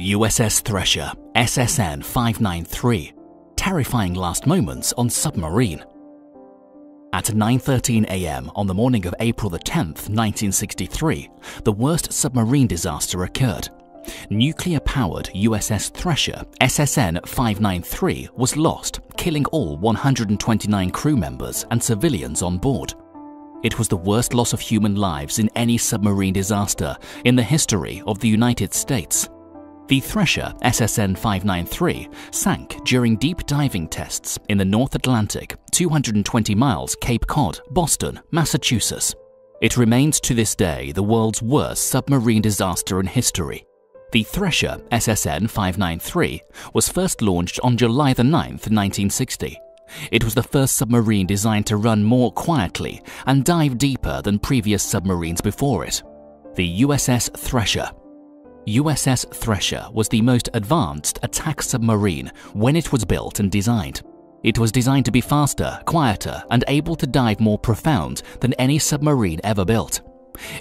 USS Thresher, SSN 593. Terrifying last moments on submarine. At 9:13 a.m. on the morning of April the 10th, 1963, the worst submarine disaster occurred. Nuclear-powered USS Thresher, SSN 593, was lost, killing all 129 crew members and civilians on board. It was the worst loss of human lives in any submarine disaster in the history of the United States. The Thresher SSN 593 sank during deep diving tests in the North Atlantic, 220 miles Cape Cod, Boston, Massachusetts. It remains to this day the world's worst submarine disaster in history. The Thresher SSN 593 was first launched on July 9, 1960. It was the first submarine designed to run more quietly and dive deeper than previous submarines before it. The USS Thresher USS Thresher was the most advanced attack submarine when it was built and designed. It was designed to be faster, quieter, and able to dive more profound than any submarine ever built.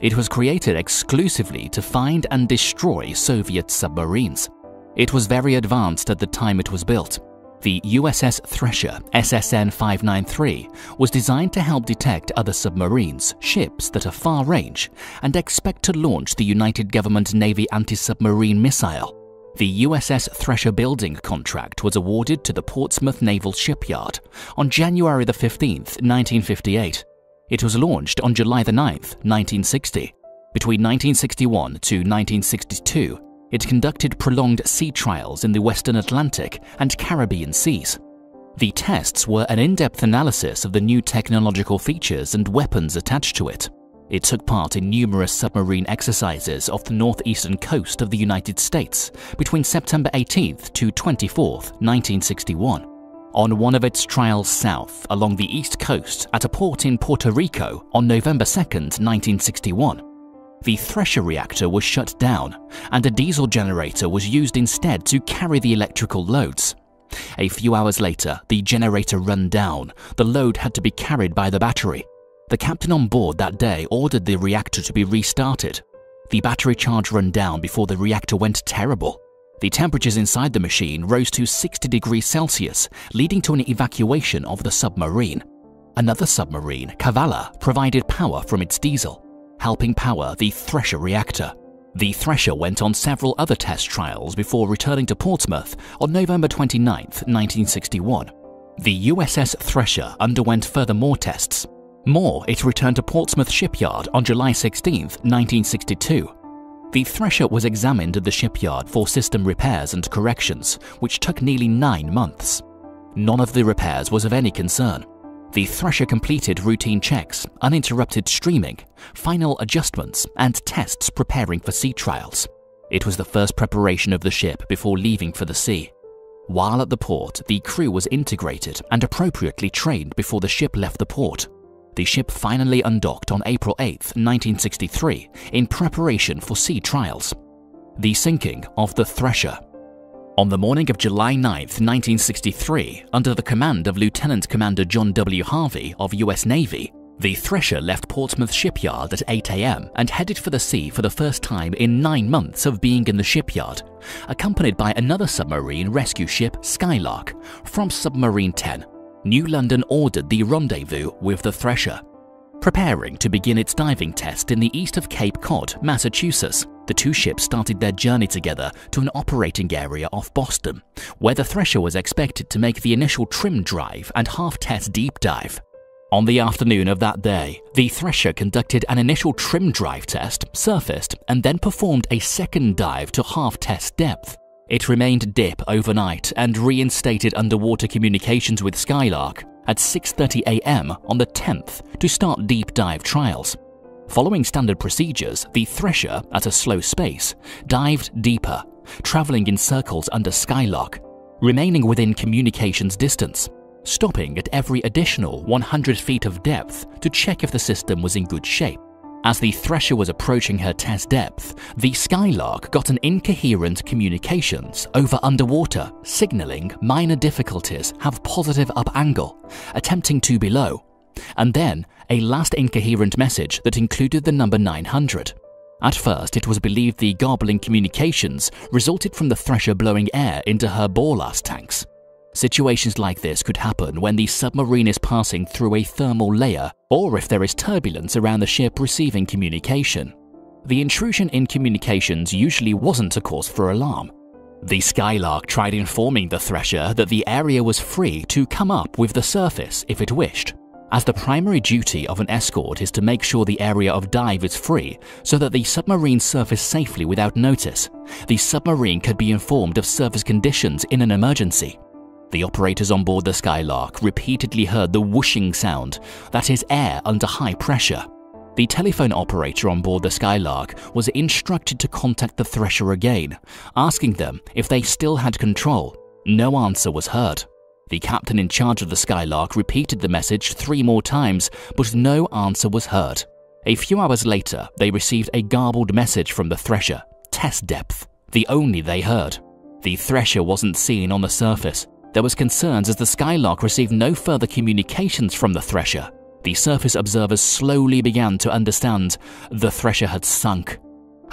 It was created exclusively to find and destroy Soviet submarines. It was very advanced at the time it was built, the USS Thresher SSN 593 was designed to help detect other submarines, ships that are far range, and expect to launch the United Government Navy anti-submarine missile. The USS Thresher building contract was awarded to the Portsmouth Naval Shipyard on January 15, 1958. It was launched on July 9, 1960. Between 1961 to 1962, it conducted prolonged sea trials in the Western Atlantic and Caribbean seas. The tests were an in-depth analysis of the new technological features and weapons attached to it. It took part in numerous submarine exercises off the northeastern coast of the United States between September 18th to 24th, 1961. On one of its trials south along the east coast at a port in Puerto Rico on November 2nd, 1961, the Thresher reactor was shut down, and a diesel generator was used instead to carry the electrical loads. A few hours later, the generator ran down. The load had to be carried by the battery. The captain on board that day ordered the reactor to be restarted. The battery charge ran down before the reactor went terrible. The temperatures inside the machine rose to 60 degrees Celsius, leading to an evacuation of the submarine. Another submarine, Cavalla, provided power from its diesel helping power the Thresher reactor. The Thresher went on several other test trials before returning to Portsmouth on November 29, 1961. The USS Thresher underwent further more tests. More, it returned to Portsmouth Shipyard on July 16, 1962. The Thresher was examined at the shipyard for system repairs and corrections, which took nearly nine months. None of the repairs was of any concern. The Thresher completed routine checks, uninterrupted streaming, final adjustments, and tests preparing for sea trials. It was the first preparation of the ship before leaving for the sea. While at the port, the crew was integrated and appropriately trained before the ship left the port. The ship finally undocked on April 8, 1963, in preparation for sea trials. The sinking of the Thresher on the morning of July 9, 1963, under the command of Lieutenant Commander John W. Harvey of US Navy, the Thresher left Portsmouth shipyard at 8 a.m. and headed for the sea for the first time in nine months of being in the shipyard, accompanied by another submarine rescue ship, Skylark, from Submarine 10. New London ordered the rendezvous with the Thresher. Preparing to begin its diving test in the east of Cape Cod, Massachusetts, the two ships started their journey together to an operating area off Boston, where the Thresher was expected to make the initial trim dive and half-test deep dive. On the afternoon of that day, the Thresher conducted an initial trim dive test, surfaced, and then performed a second dive to half-test depth. It remained dip overnight and reinstated underwater communications with Skylark at 6.30 am on the 10th to start deep dive trials. Following standard procedures, the Thresher, at a slow space, dived deeper, traveling in circles under Skylark, remaining within communications distance, stopping at every additional 100 feet of depth to check if the system was in good shape. As the Thresher was approaching her test depth, the Skylark got an incoherent communications over underwater, signaling minor difficulties have positive up angle, attempting to below, and then a last incoherent message that included the number 900. At first, it was believed the garbling communications resulted from the Thresher blowing air into her ballast tanks. Situations like this could happen when the submarine is passing through a thermal layer or if there is turbulence around the ship receiving communication. The intrusion in communications usually wasn't a cause for alarm. The Skylark tried informing the Thresher that the area was free to come up with the surface if it wished, as the primary duty of an escort is to make sure the area of dive is free so that the submarine surface safely without notice. The submarine could be informed of surface conditions in an emergency. The operators on board the Skylark repeatedly heard the whooshing sound, that is air under high pressure, the telephone operator on board the Skylark was instructed to contact the Thresher again, asking them if they still had control. No answer was heard. The captain in charge of the Skylark repeated the message three more times, but no answer was heard. A few hours later, they received a garbled message from the Thresher, test depth, the only they heard. The Thresher wasn't seen on the surface. There was concerns as the Skylark received no further communications from the Thresher, the surface observers slowly began to understand the Thresher had sunk.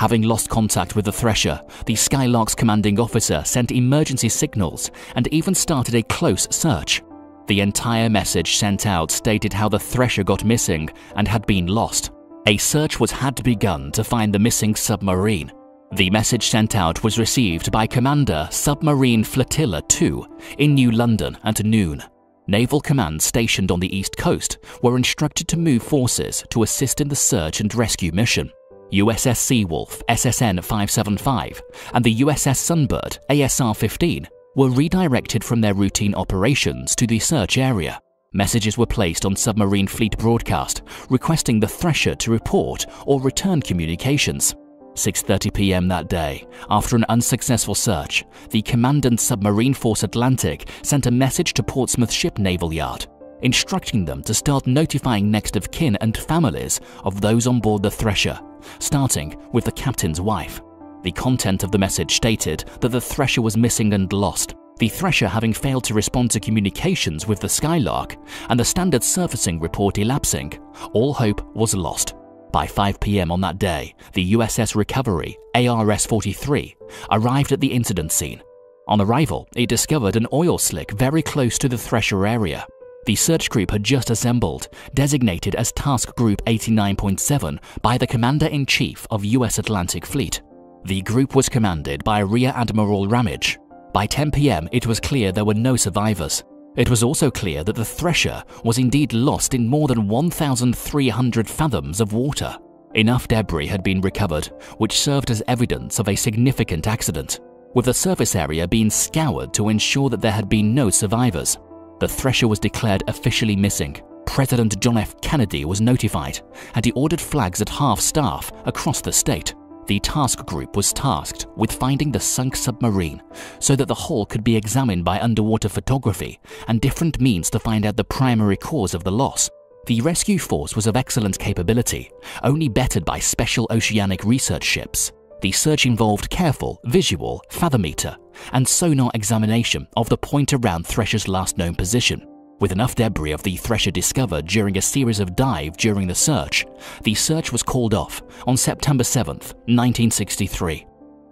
Having lost contact with the Thresher, the Skylark's commanding officer sent emergency signals and even started a close search. The entire message sent out stated how the Thresher got missing and had been lost. A search was had to begun to find the missing submarine. The message sent out was received by Commander Submarine Flotilla 2 in New London at noon. Naval commands stationed on the east coast were instructed to move forces to assist in the search and rescue mission. USS Seawolf SSN 575 and the USS Sunbird ASR 15 were redirected from their routine operations to the search area. Messages were placed on submarine fleet broadcast requesting the Thresher to report or return communications. 6:30 p.m. that day, after an unsuccessful search, the Commandant Submarine Force Atlantic sent a message to Portsmouth Ship Naval Yard, instructing them to start notifying next of kin and families of those on board the Thresher, starting with the captain's wife. The content of the message stated that the Thresher was missing and lost, the Thresher having failed to respond to communications with the Skylark and the standard surfacing report elapsing, all hope was lost. By 5 pm on that day, the USS Recovery, ARS 43, arrived at the incident scene. On arrival, it discovered an oil slick very close to the Thresher area. The search group had just assembled, designated as Task Group 89.7 by the Commander in Chief of US Atlantic Fleet. The group was commanded by Rear Admiral Ramage. By 10 pm, it was clear there were no survivors. It was also clear that the Thresher was indeed lost in more than 1,300 fathoms of water. Enough debris had been recovered, which served as evidence of a significant accident, with the surface area being scoured to ensure that there had been no survivors. The Thresher was declared officially missing. President John F. Kennedy was notified, and he ordered flags at half-staff across the state the task group was tasked with finding the sunk submarine so that the hull could be examined by underwater photography and different means to find out the primary cause of the loss. The rescue force was of excellent capability, only bettered by special oceanic research ships. The search involved careful visual, fathometer, and sonar examination of the point around Thresher's last known position. With enough debris of the Thresher discovered during a series of dives during the search, the search was called off on September 7, 1963.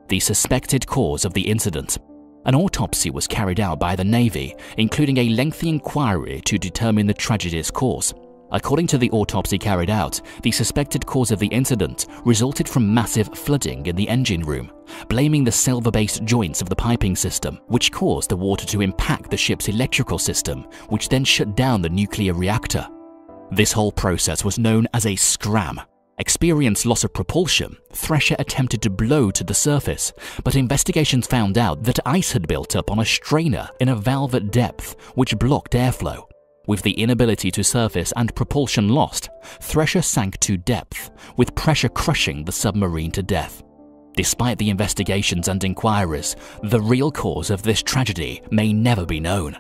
The suspected cause of the incident. An autopsy was carried out by the Navy, including a lengthy inquiry to determine the tragedy's cause. According to the autopsy carried out, the suspected cause of the incident resulted from massive flooding in the engine room, blaming the silver-brazed joints of the piping system, which caused the water to impact the ship's electrical system, which then shut down the nuclear reactor. This whole process was known as a scram. Experienced loss of propulsion, Thresher attempted to blow to the surface, but investigations found out that ice had built up on a strainer in a valve at depth, which blocked airflow. With the inability to surface and propulsion lost, Thresher sank to depth, with pressure crushing the submarine to death. Despite the investigations and inquiries, the real cause of this tragedy may never be known.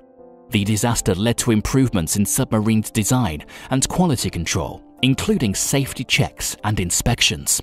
The disaster led to improvements in submarines design and quality control, including safety checks and inspections.